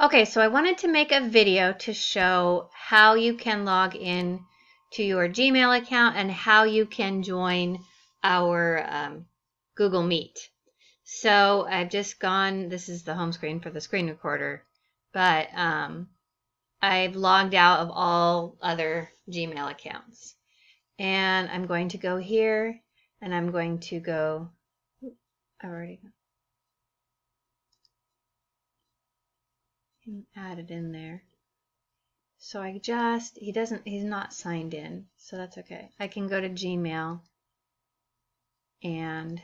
Okay, so I wanted to make a video to show how you can log in to your Gmail account and how you can join our um, Google Meet. So I've just gone, this is the home screen for the screen recorder, but um, I've logged out of all other Gmail accounts. And I'm going to go here and I'm going to go, I've already add it in there. So I just, he doesn't, he's not signed in, so that's okay. I can go to Gmail and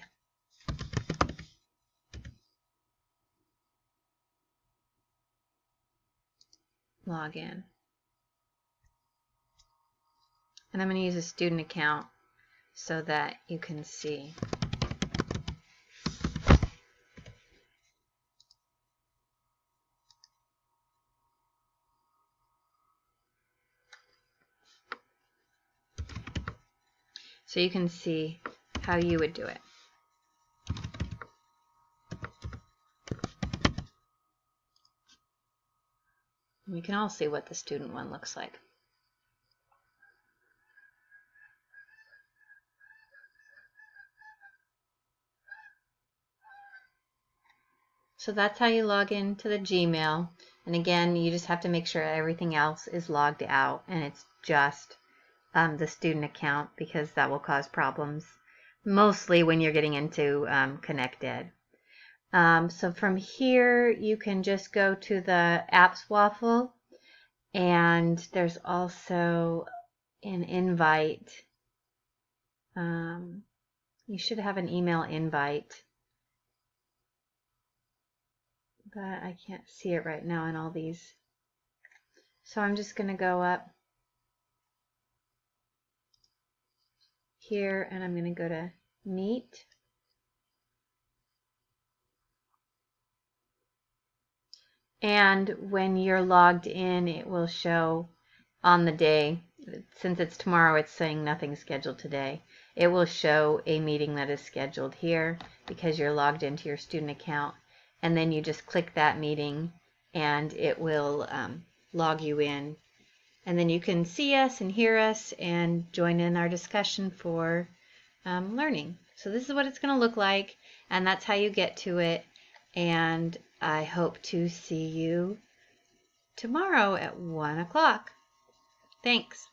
log in. And I'm going to use a student account so that you can see. So you can see how you would do it. We can all see what the student one looks like. So that's how you log into the Gmail. And again, you just have to make sure everything else is logged out and it's just um, the student account because that will cause problems mostly when you're getting into um, ConnectEd. Um, so from here, you can just go to the Apps Waffle and there's also an invite. Um, you should have an email invite, but I can't see it right now in all these. So I'm just going to go up here and I'm going to go to Meet. And when you're logged in, it will show on the day, since it's tomorrow, it's saying nothing scheduled today. It will show a meeting that is scheduled here because you're logged into your student account. And then you just click that meeting and it will um, log you in and then you can see us and hear us and join in our discussion for um, learning. So this is what it's going to look like, and that's how you get to it. And I hope to see you tomorrow at 1 o'clock. Thanks.